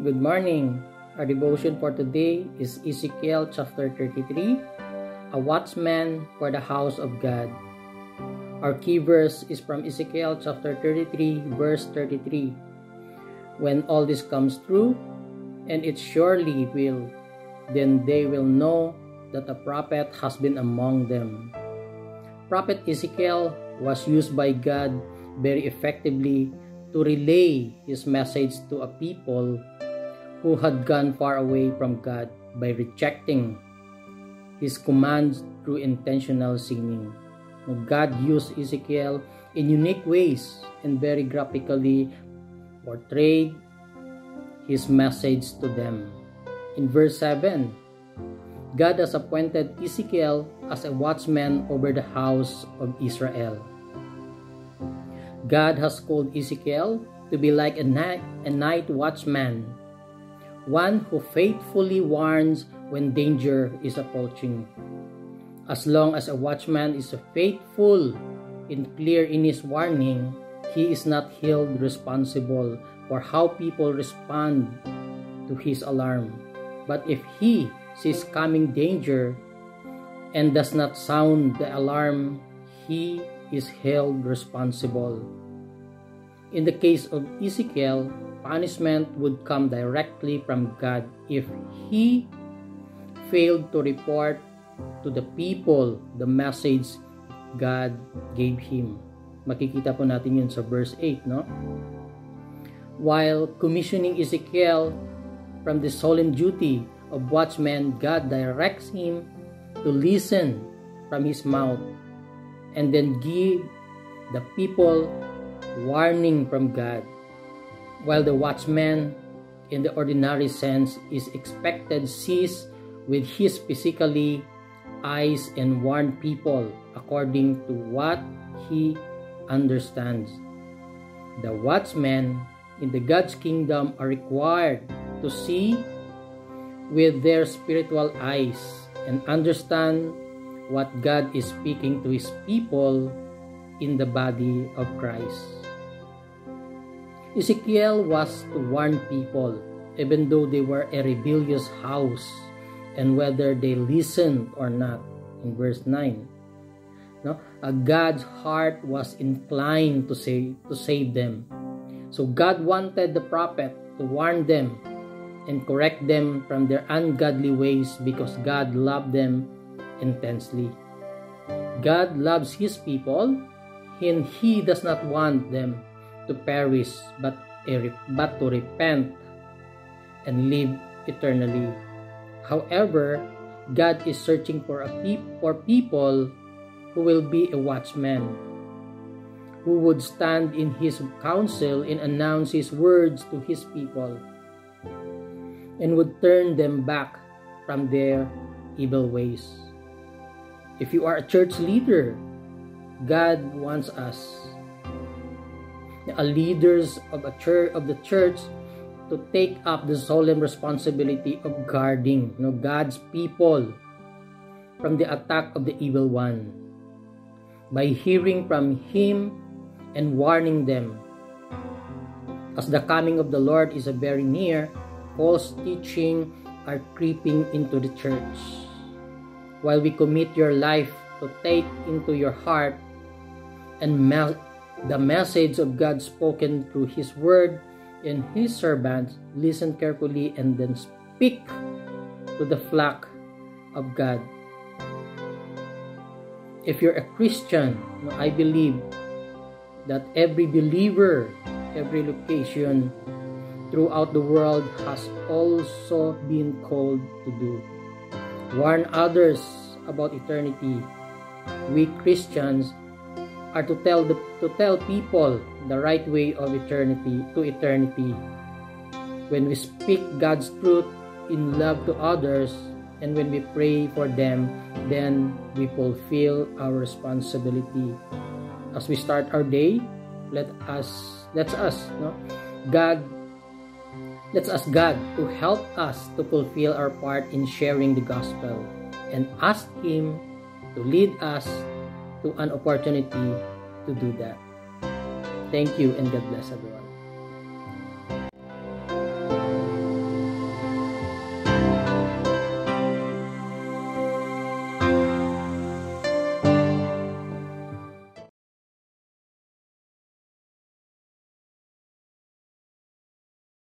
Good morning. Our devotion for today is Ezekiel chapter 33, a watchman for the house of God. Our key verse is from Ezekiel chapter 33, verse 33. When all this comes true, and it surely will, then they will know that a prophet has been among them. Prophet Ezekiel was used by God very effectively to relay his message to a people who had gone far away from God by rejecting his commands through intentional sinning. God used Ezekiel in unique ways and very graphically portrayed his message to them. In verse 7, God has appointed Ezekiel as a watchman over the house of Israel. God has called Ezekiel to be like a night, a night watchman, one who faithfully warns when danger is approaching. As long as a watchman is faithful and clear in his warning, he is not held responsible for how people respond to his alarm. But if he sees coming danger and does not sound the alarm, he is held responsible. In the case of Ezekiel, punishment would come directly from God if he failed to report to the people the message God gave him. Makikita po natin yun sa verse 8, no? While commissioning Ezekiel from the solemn duty of watchman, God directs him to listen from his mouth and then give the people warning from God, while the watchman, in the ordinary sense, is expected sees with his physically eyes and warn people according to what he understands. The watchmen in the God's kingdom are required to see with their spiritual eyes and understand what God is speaking to his people in the body of Christ. Ezekiel was to warn people, even though they were a rebellious house, and whether they listened or not. In verse 9, no, a God's heart was inclined to say to save them. So God wanted the prophet to warn them and correct them from their ungodly ways because God loved them intensely. God loves his people and he does not want them to perish but, but to repent and live eternally. However, God is searching for a pe- for people who will be a watchman, who would stand in his counsel and announce his words to his people, and would turn them back from their evil ways. If you are a church leader, God wants us a leaders of a church of the church to take up the solemn responsibility of guarding you know, God's people from the attack of the evil one. By hearing from him and warning them as the coming of the Lord is very near false teaching are creeping into the church. While we commit your life to take into your heart and melt the message of God spoken through His Word and His servants, listen carefully and then speak to the flock of God. If you're a Christian, I believe that every believer, every location throughout the world has also been called to do. Warn others about eternity. We Christians are to tell the to tell people the right way of eternity to eternity. When we speak God's truth in love to others and when we pray for them, then we fulfill our responsibility. As we start our day, let us let's us, no? God let's ask God to help us to fulfill our part in sharing the gospel and ask him to lead us to an opportunity to do that. Thank you and God bless everyone.